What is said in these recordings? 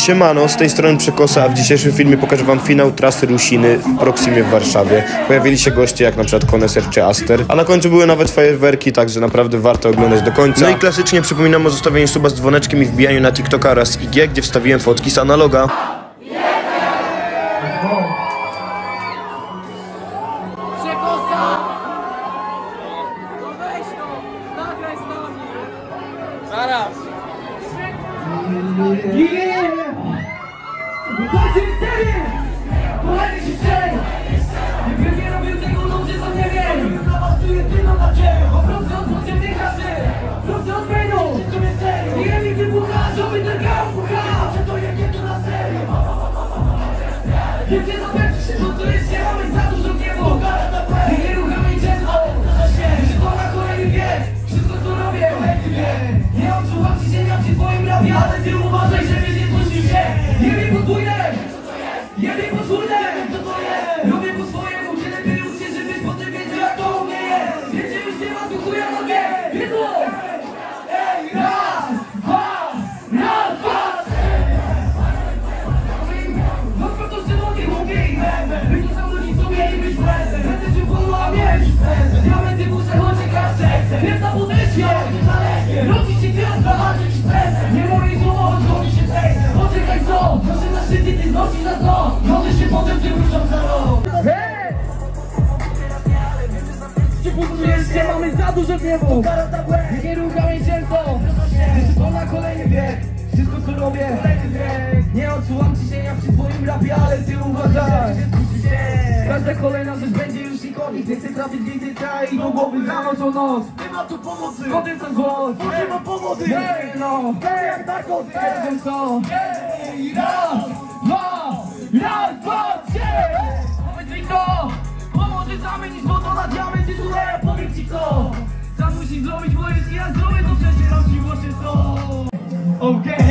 Siemano, z tej strony Przekosa, a w dzisiejszym filmie pokażę wam finał trasy Rusiny w Proximie w Warszawie. Pojawili się goście jak na przykład Koneser czy Aster, a na końcu były nawet fajerwerki, także naprawdę warto oglądać do końca. No i klasycznie przypominam o zostawieniu suba z dzwoneczkiem i wbijaniu na TikToka oraz IG, gdzie wstawiłem fotki z analoga. Znosisz na dno Może się potem tym ruszam za rok Hej! Czy budujesz się, mamy za dużo gniewu Nie ruchamy ciężko To. Na kolejny wiek. Wszystko co robię Nie odczuwam ciśnienia przy twoim rapie Ale ty uważaj. Każda kolejna rzecz będzie już nikolik Nie chcę trafić w indyka i do głowy za noc o noc. Nie ma tu pomocy. Skąd ten głos? Nie ma pomocy. Hej no Hej jak narkotyk Wiem co. Hej raz Raz, dwa, trzy Powiedz mi to Pomoże zamienić złoto na diament i tutaj ja powiem ci co Sam musisz zrobić, bo jeśli ja zrobię to przecież ci właśnie to. Okej, a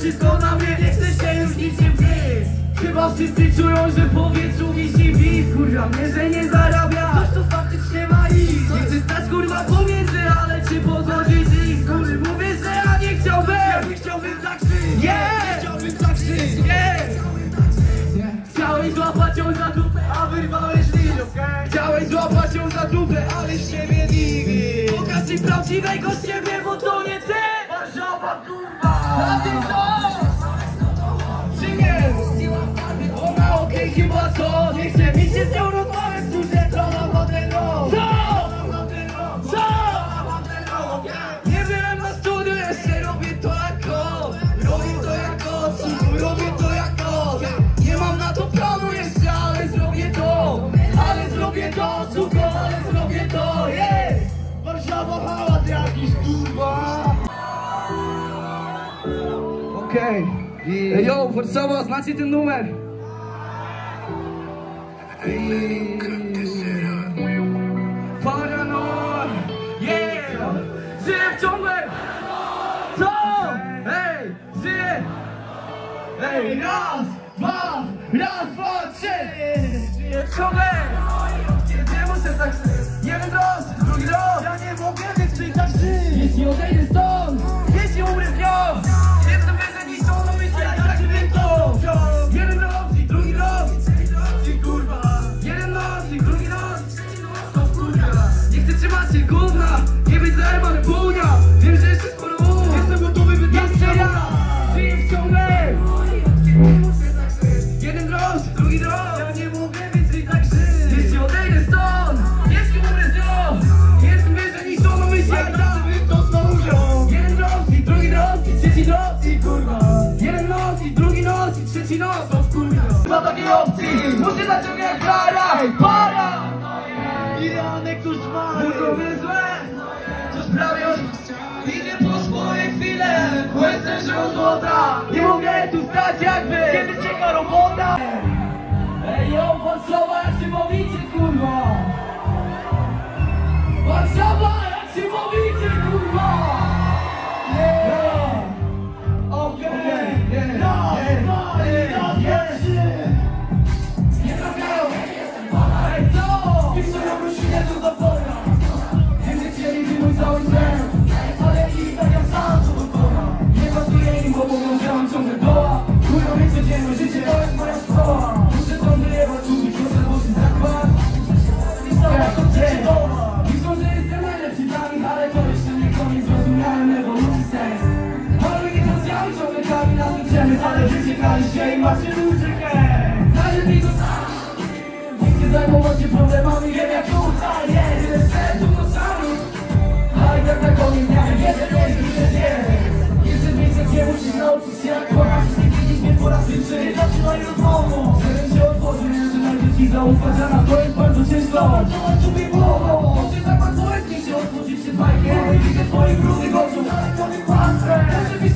wszystko na mnie, nie chcę się już nic nie wnieść. Chyba wszyscy czują, że powietrzu wisi widz Kurwa mnie, że nie zarabia, coś tu faktycznie ma iść. Nie chcę stać kurwa pomiędzy, ale czy pogodzić ich Góry mówię, że ja nie chciałbym. Ja nie chciałbym tak żyć, nie chciałbym tak żyć, yeah! Chciałeś złapać ją za dupę, a wyrwałeś list. Chciałeś złapać ją za dupę, ale z siebie nigdy. Pokaż mi prawdziwego siebie, bo to nie ty. Kurwa. A ty co? Nie chcę mi się z nią rozmawiać, trona ma ten rok Co? Co? Nie byłem na studiu, jeszcze robię to jako Robię to jako, cudu, robię to jako Nie mam na to planu jeszcze, ale zrobię to Ale zrobię to, cuko, ale zrobię to, jej Warszawa hałas jakiś, kurwa Okej Ej, Yo, Warszawa, znacie ten numer? Ej, raz, dwa, raz, dwa, trzy Żyję w ciągłej Nie muszę tak Jeden raz, drugi raz Ja nie mogę więc żyć tak żyć Jeśli odejdę stąd to nie para Ej, para! Irony kurzmary Budowy złe Co sprawia, idę po swoje chwile Łezę żył złota. Nie mogę tu stać jakby. Kiedy czeka robota. Ej, ją Warszawa, jak się bawicie, kurwa? Warszawa, jak się bawicie 15 macie luzykę Zdaję mi to Nikt nie zajmował się problemami, wiem jak tutaj jest. Tyle sercu to sami A i tak na koniec dnia Jeden jest, już jest, jest Jestem miejsce, gdzie musisz nauczyć się jak płakać Nie widzisz mnie po raz pierwszy, nie zaczynaj rozmowu Chcę się otworzyć, trzymaj dzieci zaufać A na to jest bardzo ciężko tak bardzo się otworzyć się bajkiem Widzę twoich brudnych oczu. Dalej to mi patrzę Chcę być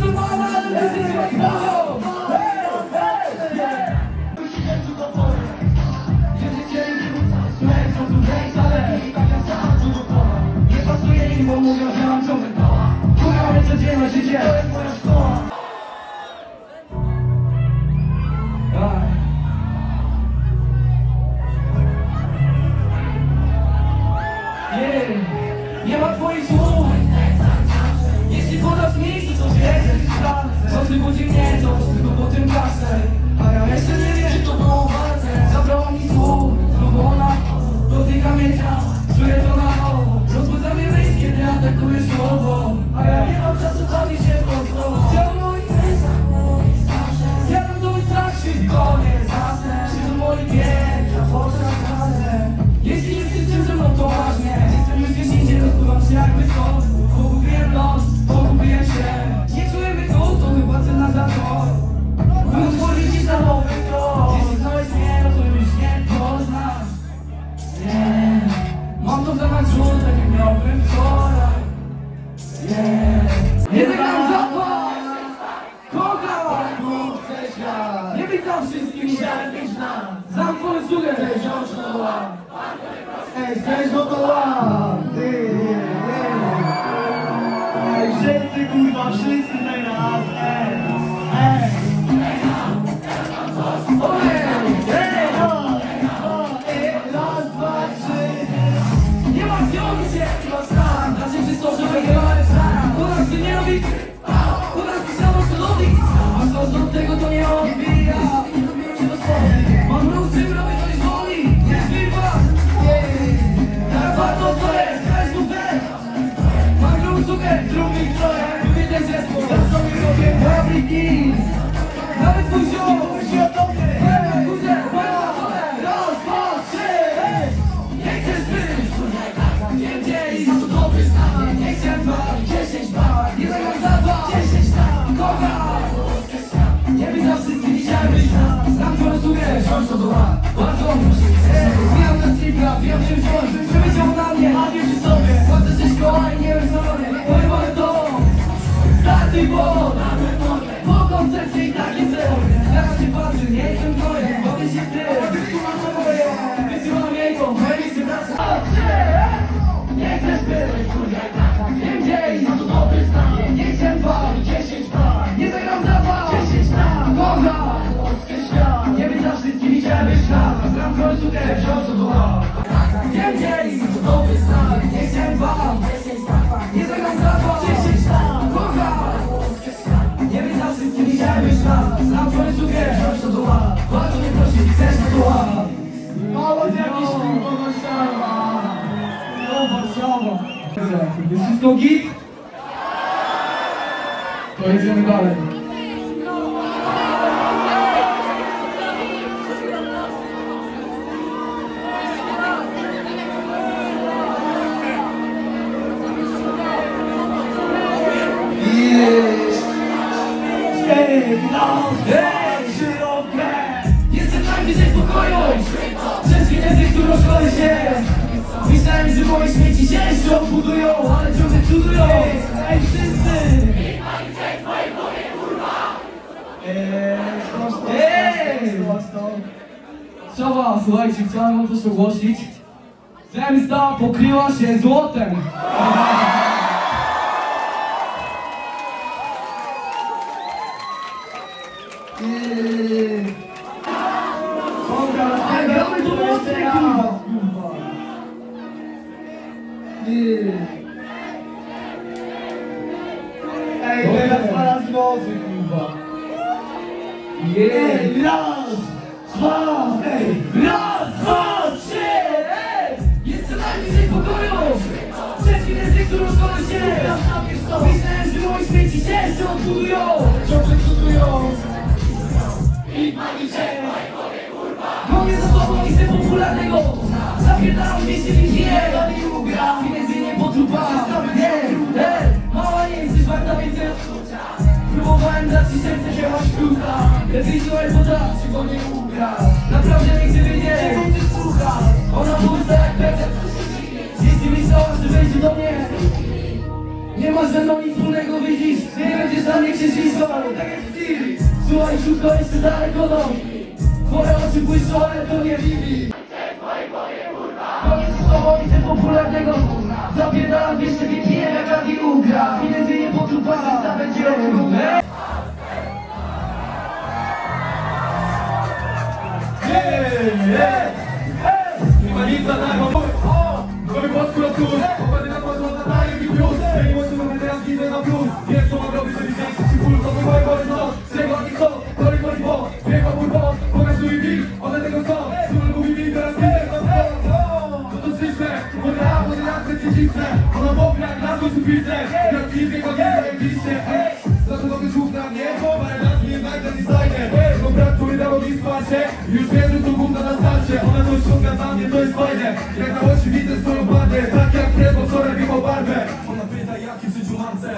dobrym wczoraj yeah. Nie zagram zapłać Kocham głupce świat Nie witam wszystkich ziarnych nas Zamknąłem sługę Ej, zbierz go do łap Portuguesa estadual, quando me prostitui, é estadual. Paulo de Não Warszawa. Warszawa. This is no gig. To jedziemy dalej. Jest! Jest! Jest! Moi świeci się jeszcze budują, ale ciągle cudują. Ej wszyscy! Trzeba, słuchajcie, chciałem wam coś ogłosić. Zemsta pokryła się złotem. Dobra, ale gramy to mocno, kurwa. Ej, raz, dwa, ej. Raz, dwa, trzy, ej! Jeszcze najbliżej pokoju! Przed chwilą z którą szkoły się Myślałem, że moi śmieci się jeszcze odbudują Ciągle cudują. Gonię za sobą i chcę popularnego Zapierdalam w mieście Ligię Pieniędzy nie po trupach Nie, ej, mała nie jesteś warta więcej Próbowałem dać ci serce, się masz krucha Lepiej słuchaj, bo tak się go nie ugra Naprawdę nie chcę wiedzieć, czego ty słuchasz Ona pusta jak pecet. Jeśli myślałaś, że wejdzie do mnie. Nie masz ze mną nic wspólnego, widzisz? Nie będziesz na mnie księżniczką, tak jak Stevie Słuchaj, krótko, jeszcze daleko do Twoje oczy błyszczą, ale to nie Bibi Koniec z tobą i chcę popularnego. Zapierdalam jeszcze nie piję jak Adi Ugra. Pieniędzy nie potrupa, zostawę cię okrutne Chyba ściąga dla mnie, to jest fajne. Jak na oczy widzę swoją bandę. Tak jak Fred, bo wczoraj wjechał barbę. Ona pyta, jaki w życiu mam cel.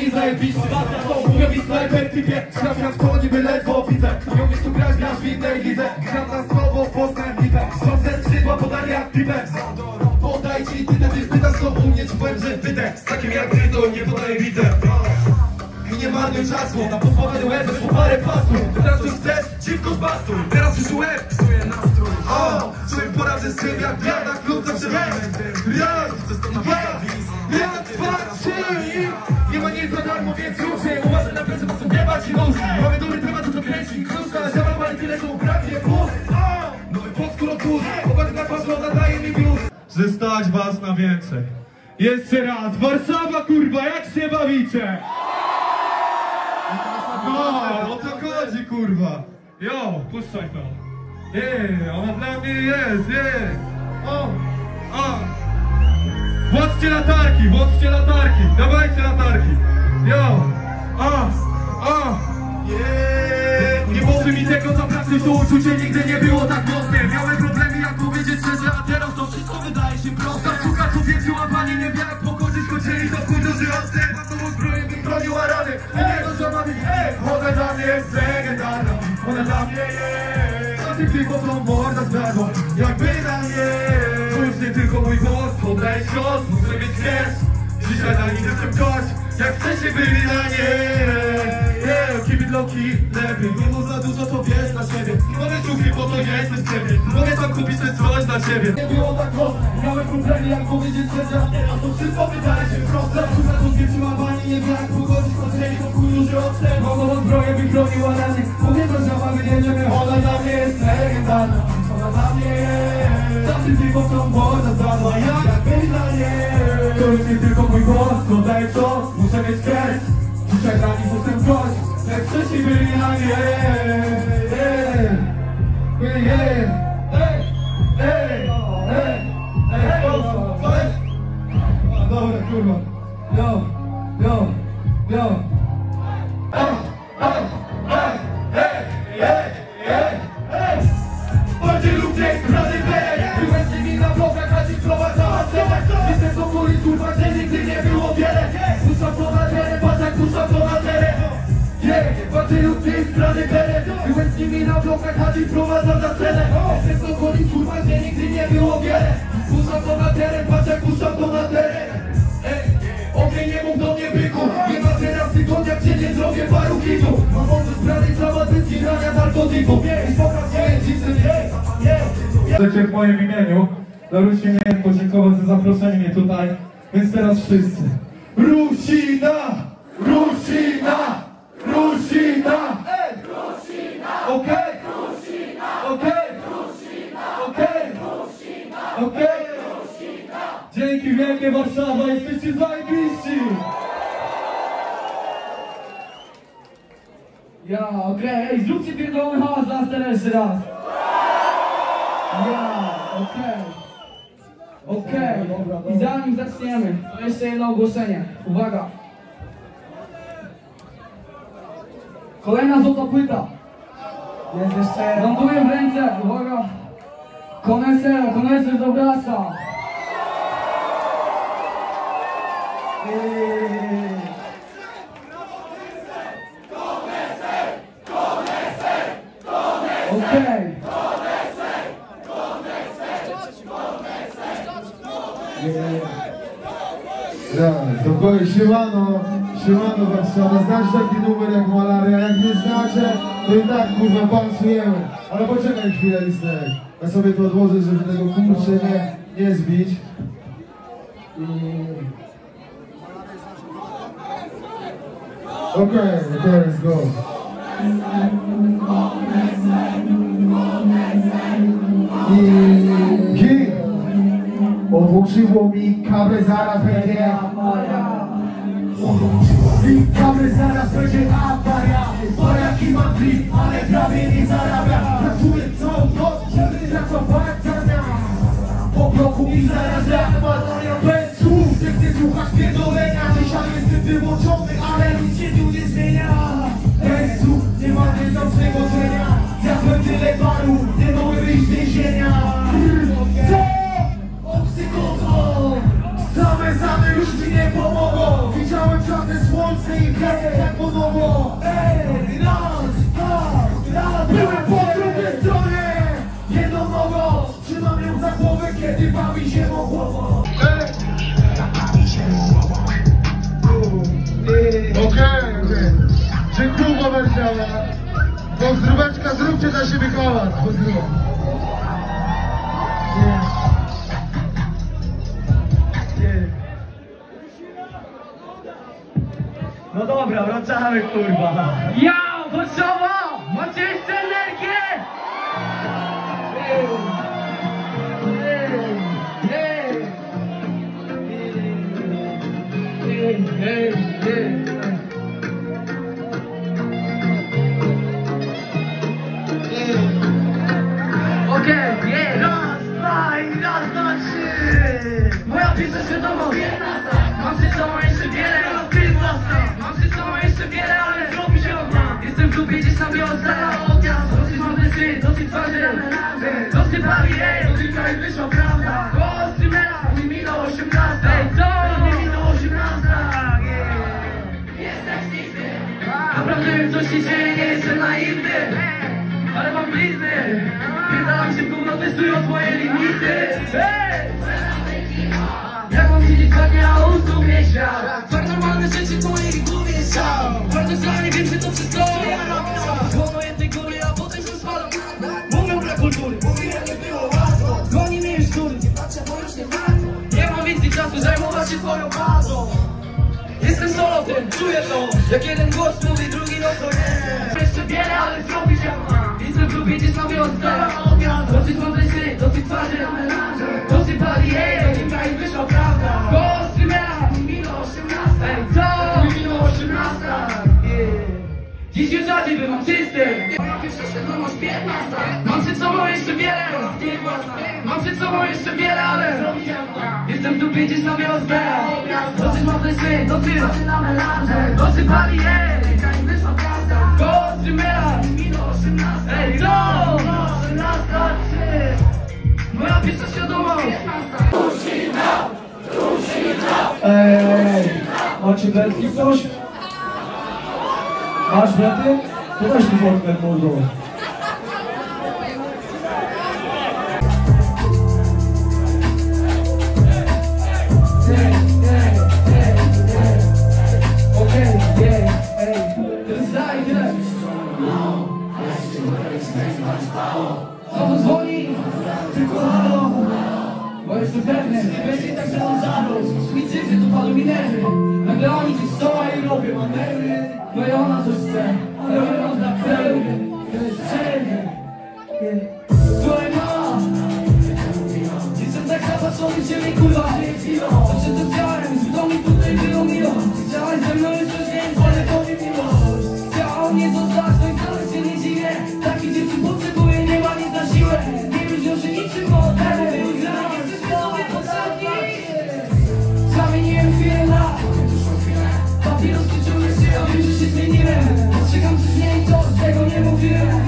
Mi zajebiście Mówią mi snajper typie Trafiam w to niby ledwo widzę. Nie umiesz tu grać, grasz w innej lidze. Gram na słowo, postępliwe Rządzę skrzydła, podanie jak pipek Podaj ci ty też pytasz co u mnie Ci powiem, że pytek Z takim jak ty to nie podaję widzę i nie marnuj czasu. Na podpowiedź łeb, po parę pasów Teraz już chcesz, dziwko zbastuj Teraz już łeb, psuję nastrój. O, czuję poradzę z tym jak wiada Klub zawsze Raz, więc ruszy Uważaj na plecy, bo są nie ma ci nóż Mamy dobry temat, to kręci kruszka Ziama pali tyle, że braknie plus nowy polski lotus Opady na twarz, nadaje mi plus Że stać was na więcej Jeszcze raz, Warszawa kurwa, jak się bawicie? No, o to chodzi, kurwa. Jo, puszczaj to. Nie, ona dla mnie jest, nie. O, o. Włączcie latarki, włączcie latarki. Dawajcie latarki. Jo, o, o. Nie, nie mogłem mi tego zapraszać, to uczucie nigdy nie było tak mocne. Miałem problemy, jak powiedzieć szczerze, a teraz to wszystko wydaje się proste. Szuka człowieku, a pani nie wie, jak pogodzić, chodzili to w kurduży ostre. Ma tą zbroję, by chroniła rany. Nie to, mamy, ej, ona dla mnie jest legendarna. Ona dla mnie jest. A ty tylko tą morda zdradzą, jakby na mnie. To już nie tylko mój głos, poddaj cios, muszę mieć wiesz. Dzisiaj na nich jestem gość, jak wcześniej byli na nie. Yeah, key, lepiej Nie mów za dużo, to wiesz na siebie. One ciuchy, po to nie jestem ciebie. Mogę tam kupić też coś dla siebie. Nie było tak prosto, miałem problemy jak powiedzieć szczerze A teraz to wszystko wydaje się proste. Szukać to zwierciła pani, nie wie jak pogodzić Chodzili to chuj już rosnę Mogą zbroję rany Mówię to, że mamy jedziemy Ona dla mnie jest legendarna. Ona dla mnie jest. Zawsze tylko w tą wodę zdradła Jak To już nie tylko mój głos, to daj co Muszę mieć kres Dzisiaj dla nich jestem gość, jak wcześniej byli na nie Ej, ej, ej, ej, ej, ej, jest? Dobra, kurwa, yo, zaproszenie tutaj, więc teraz wszyscy. Rusina! Rusina! Rusina! Ej! Okej! Okej! Okej! Okej? Dzięki wielkie Warszawa, jesteście zajebiści! Ja, okej, ej, zróbcie pierdolony hałas dla Astera jeszcze raz. Ja, okej. Okej, i zanim zaczniemy, to jeszcze jedno ogłoszenie. Uwaga. Kolejna złota płyta. Jest jeszcze. Ląduje w ręce, uwaga. Koneser, koneser z obrasa. Yy. Okej. Ja, siemano, siemano Warszawa, znasz taki numer jak malaria, jak nie znacie, to i tak kurwa bounsujemy. Ale poczekaj chwilę listek, ja sobie to odłożę, żeby tego kurczę nie, nie zbić. I... Okej, okej, let's go. I... Odłączyło mi kabel, zaraz będzie I kabel, zaraz będzie awaria Bo jaki mam klip, ale prawie nie zarabia. Pracuję całą noc, żeby pracować za nas Po bloku mi zaraz jak maloria bez słów. Nie chcę słuchać pierdolenia Dzisiaj jestem wyłączony, ale nic się tu nie zmienia. Bez słów, nie ma więcej cienia Zjadłem tyle baru, nie mogę wyjść z więzienia. Co? Oksykoto Same zamy już mi nie pomogą Czarne słońce i piasek jak po nowo Ej, raz, raz, raz Byłem po drugiej stronie. Jedną nogą Trzymam ją za głowę, kiedy bawi się mą głową. Okej, okej. Dziękuję Warszawa Pozdróweczka, zróbcie dla siebie hałas. Pozdrówek No dobra, wracamy kurwa. Ja, Warszawa! Macie jeszcze energię? Raz, dwa, trzy. Moja pieśń świadomo. Mam przed sobą jeszcze wiele. Dupie gdzieś na wiosce. Dosyć mam sy, dosyć twarzy. Dosyć pali, ej, dotykaj wyszła prawda. Głosy mela, nie minął osiemnasta. Ej, co? Nie minął osiemnasta. Jestem ścisty. Naprawdę wiem, co się dzieje, nie jestem naiwny. Ale mam blizny Pierdalam się w gówno, testują twoje limity Ej! Jak mam siedzieć dwa dni, a usług mnie świat Jak jeden głos mówi, drugi no to nie. Jeszcze wiele, ale zrobić jak mam Jestem w lubię, gdzie sobie odstawiam Dosyć mądrej sny, dosyć twarzy Wieczorem bywam czysty Moja pierwsza świadomość 15 Mam przed sobą jeszcze wiele Mam przed sobą jeszcze wiele, ale Jestem w dupie gdzieś na wiosnę Dosyć mocny syn, dosyć Dosyć pali, ej. Głosy miast Ej, co? Moja pierwsza świadomość. Ej, macie bretki ktoś? Masz brety? To weź tu portfel, mordo. Będzie tak, że on zarósł. To padły mi. Nagle oni coś stoła i robią manewry. No i ona coś chce, ale ona dla pełny. To jest przerwy. Słuchaj mama, Jestem tak zapatrzony ciebie kurwa, że jest ilo czego nie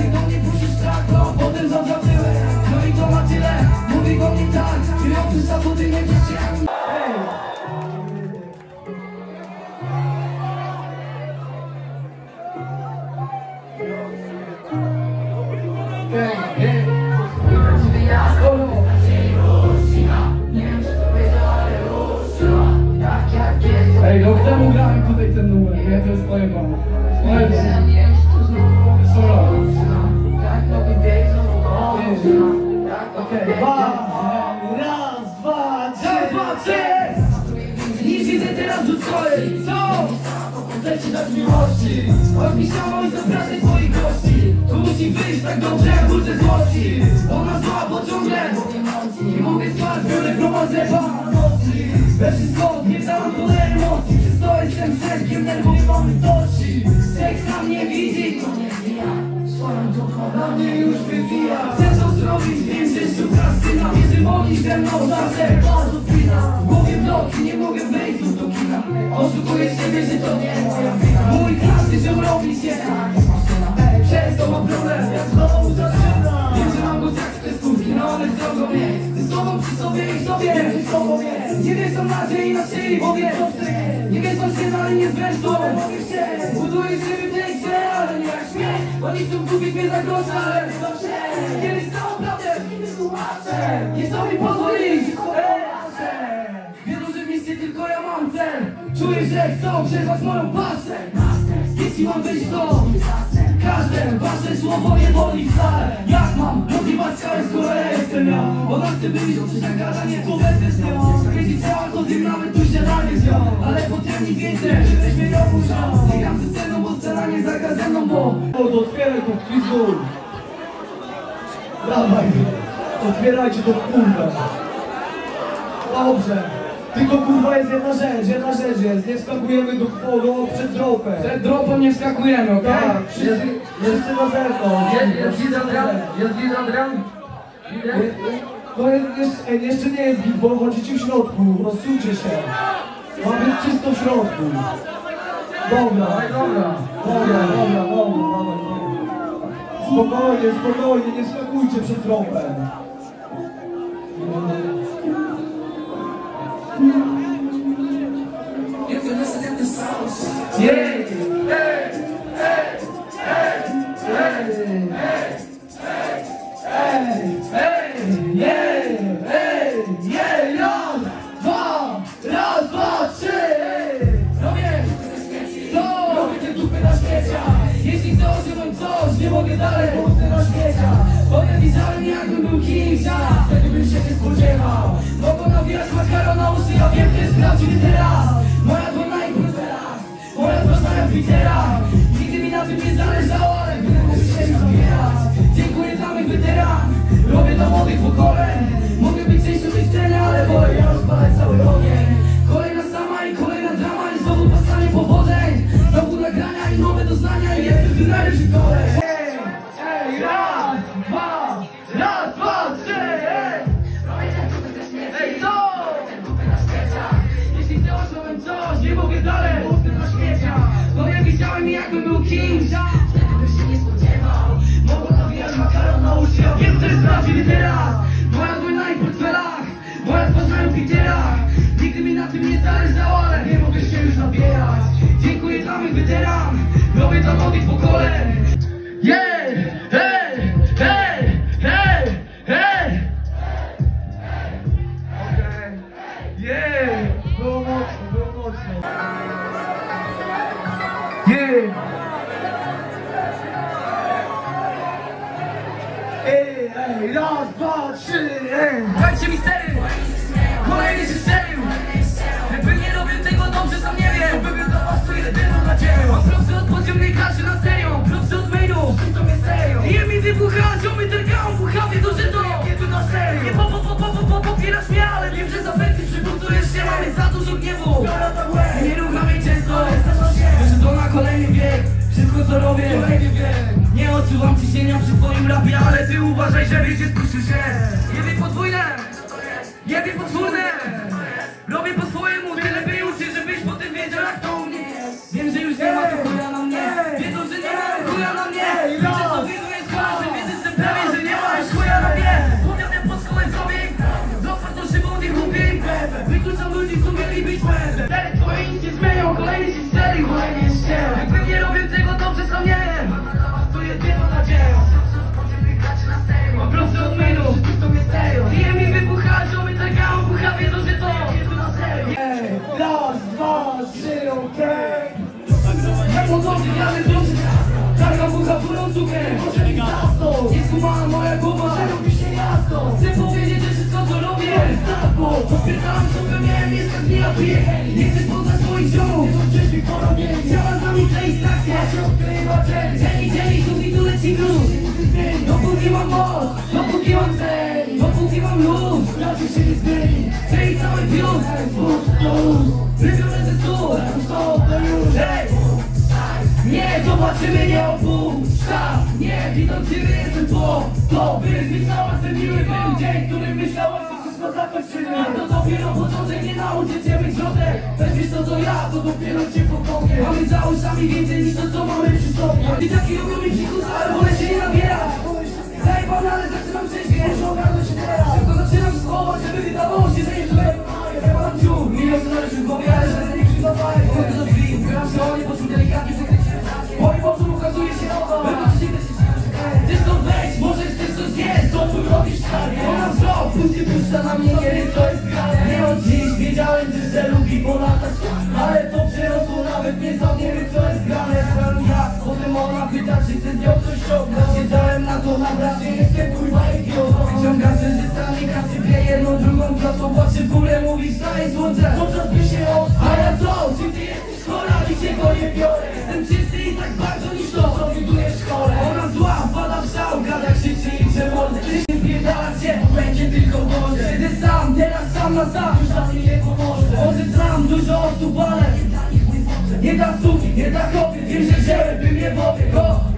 We chcą kupić mnie za grosza, ale dobrze Kiedyś całą prawdę tłumaczę Nie chcą mi pozwolić Wiedzą, że w tylko ja mam cel. Czuję, że chcą przerwać moją pasę. Jeśli mam wyjść to Każde wasze słowo nie boli wcale Jak mam rozjebać całe skoro ja jestem ja Ona chce być na gadanie, to wezmę z nią Wiedzieć cała to tym nawet tu śniadanie z nią Ale potem nic więcej, żebyśmy ją muszą gram ze sceną, bo scena nie mną, bo otwieraj to w pizdu. Dawaj, otwierajcie to w kurwę. Dobrze. Tylko kurwa jest jedna rzecz, jedna rzecz jest. Nie skakujemy do polo przed dropem. Przed dropą nie wskakujemy, okej? Tak, wszyscy, wszyscy na zewnątrz. Jest? Jest Adrian? No jest, jest, ej, jeszcze nie jest git, bo chodzicie w środku, rozsujcie się. Ma być czysto w środku. Dobra, Dobra. dobra, dobra, dobra, dobra. Spokojnie, spokojnie, nie skakujcie przed tropem. Jej! Ej! Ej! Ej! Ej! Ej! Jej! Ej! Jej! Dwa! Raz, dwa, trzy! Robię! Co? Robię te na śmiecia Jeśli chcę osiągnąć coś, nie mogę dalej Puszczę na śmiecia Potem widziałem jakbym był kimś wtedy bym się nie spodziewał Mogą nawijać makaron na uszy Ja wiem, to jest prawdziwy teraz twarz na Jupiterach Nigdy mi na tym nie zależało Ale będę się zabierać Dziękuję dla mych weteran Robię dla młodych pokoleń Mogę być częścią tej sceny, ale wolę ja rozpalać cały ogień Kolejna sama i kolejna drama I znowu pasanie powodzeń Znowu nagrania i nowe doznania I jestem tu najlepszy kolej nie spodziewał wiem, nie się już nabierać Dziękuję dla mych Robię dla młodych pokoleń Yeah, hey, hey, hey, hey. Okej, yeah, było mocno. Yeah. Raz, dwa, trzy, ej. Dajcie mi stery, kolejny się strzelił. Jakby nie robił tego dobrze, sam nie wiem. Byłbym dla was tu jedyną nadzieją. Mam prosty od podziemnej kaszy na serio, prosty od mailów, to mnie serio. I mi wybucha, ziomy drgają, buchawie to że to nie tu na serio. Nie po, po, po, po, po, po, popierasz mnie, ale wiem, że za pęty przygotujesz się. Mamy za dużo gniewu, nie rucha mnie często. Że to na kolejny wiek, wszystko co robię. Nie odczuwam ciśnienia przy twoim rapie, ale ty uważaj, że wiecie, skuszysz się. Jebie podwójne, jebie podwórne. Robię po swojemu, ty lepiej uczy, żebyś potem wiedział jak to u mnie jest. Wiem, że już nie ma tu chuja na mnie, wiedzą, że nie ma tu chuja na mnie. Widzę, co widzę jest że wiedzę, jestem pewien, że nie ma już chuja na mnie. Podjadę pod szkołę zrobię, z otwartą szybą nie kupię. Wykluczam ludzi, co mieli być pewne. Teraz twoje nic nie zmienią, kolejny serio. Nie mi wybucha, ziomy tragają, bucha, wiedzą, że to jest na serio. Raz, dwa, trzy, okej. Jak podłoży, ja wyglądam Czarna bucha, pulą cukier Może mi zasnął Nie skumała moja głowa Że robi się jasno Chcę powiedzieć, że wszystko co robię Starpo Podpierdalam sobie, miałem mieszkać nie napiję Nie chcę poznać swoich ziomów. Nie są przyszli porobieni Chciała z nami tej stacja Ja się odkrywa dzień Dzień, dzień, tu mi tu leci gruz Dopóki mam moc Dopóki mam cel Dopóki mam luz Raczej się nie zmieni. Czyli cały piód Wybiorę ze stół! Nie zobaczymy, nie opuszcza. Nie, widząc ciebie jestem to To by zwisała ten miły był dzień Który myślałem, że wszystko zakończymy. A to dopiero początek, nie nauczę cię być środek Też wiesz to co ja, to dopiero cię pokopię. Mamy za uszami więcej niż to co mamy przy sobie. Dzieciaki lubią mi psikus, ale wolę się nie nabierać. Zajebane, ale zaczynam trzeźwieć Muszę ogarnąć się teraz Tylko zaczynam żeby się, że nie żyję Zapalam ciur, milion scenariuszy w głowie, ale żaden nie przygotować Wchodzę się nie, poczuł delikatnie przekrycie Moim oczu ukazuje się nowa też się Ty stąd wejdź, może chcesz zjeść Co tu robisz, puszcza na mnie, nie jest grane Nie od dziś, wiedziałem, że se lubi Ale to przerosło nawet nie nie wiem co jest grane Powiem jak, potem ona pyta, czy chcę z nią coś ściągnąć Wiedziałem na to nabrać, nie jestem prostą Patrzę w górę, mówi wstaje słońce, podczas by się od A ja co, czy ty jesteś chora, się go nie biorę? Jestem czysty i tak bardzo niż to, co widujesz chore Ona zła, wpada w szał, gada krzyczy i przewodzi Ty się wpierdalać się, będzie tylko gorzej. Siedzę sam, teraz sam na sam, już na mnie nie pomoże. Może znam dużo osób, ale nie da suki, nie da kobiet. Wiem, że wzięłyby mnie w obieg,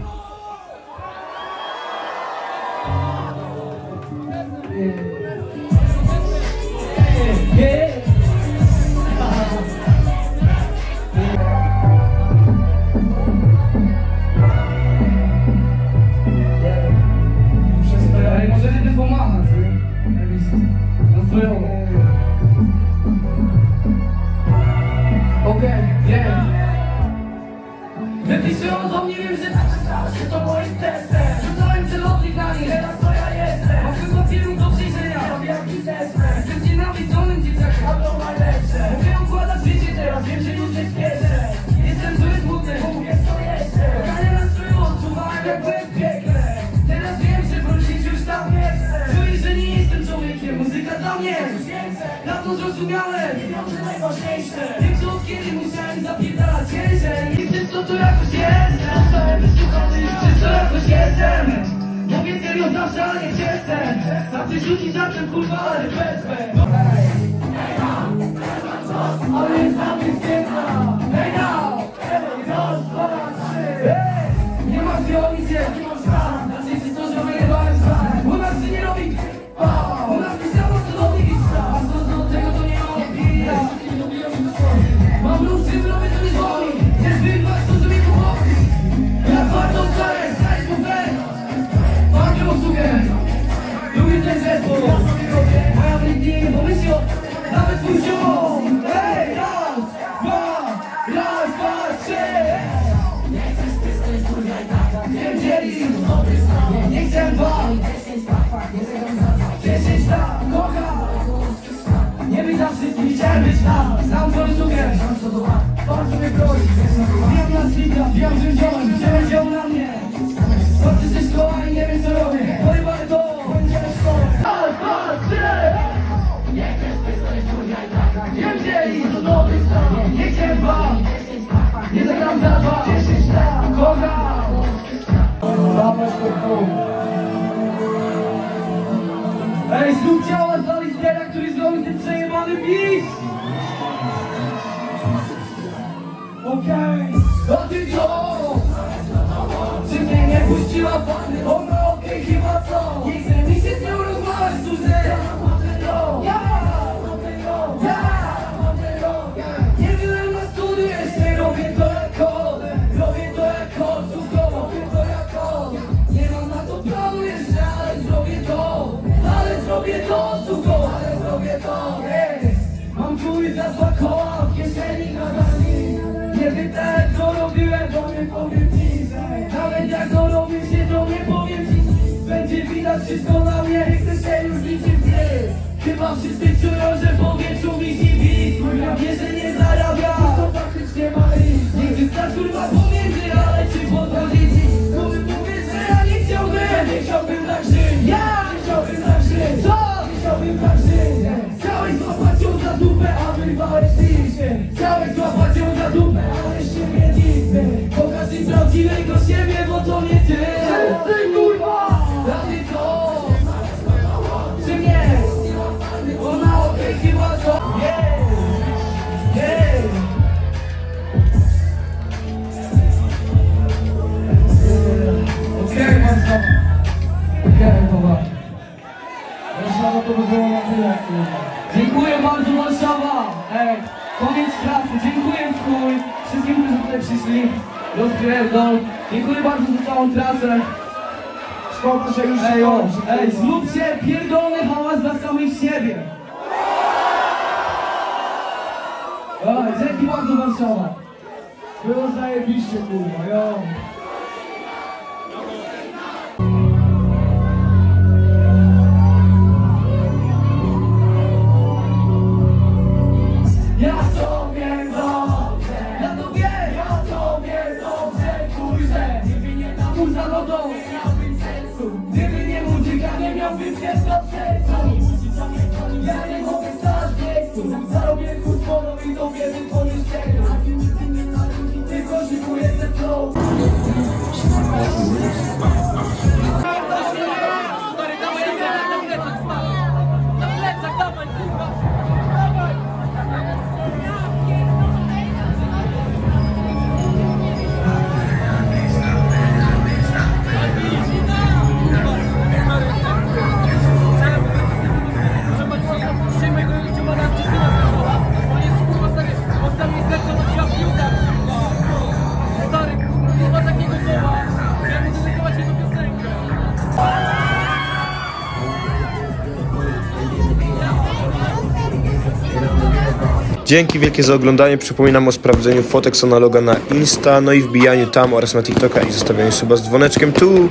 ten przejebany bis! Okej, a ty co? Czy mnie nie puściła fany? Ona okej, wszystko na mnie, nie chcę się już niczym zjeść. Chyba wszyscy czują, że w powietrzu wisi wid Ja wie, że nie zarabia, to faktycznie ma iść. Chcę stać kurwa pomiędzy, ale czy podchodzi ci Który mówię, że ja nie chciałbym, nie chciałbym tak żyć. Ja nie chciałbym tak żyć, co? Nie chciałbym tak żyć. Chciałeś złapać ją za dupę, a wyrwałeś liście Chciałeś złapać ją za dupę, Koniec trasy, dziękuję chuj wszystkim, którzy tutaj przyszli rozpierdol. Dziękuję bardzo za całą trasę. Szkoda, że już Ej, o, ej, zróbcie pierdolny hałas dla samych siebie. Ej, dzięki bardzo Warszawa. Było zajebiście, kurwa, jo. Gdyby nie Dzięki wielkie za oglądanie. Przypominam o sprawdzeniu fotek z analoga na Insta, no i wbijaniu tam oraz na TikToka i zostawianiu suba z dzwoneczkiem tu.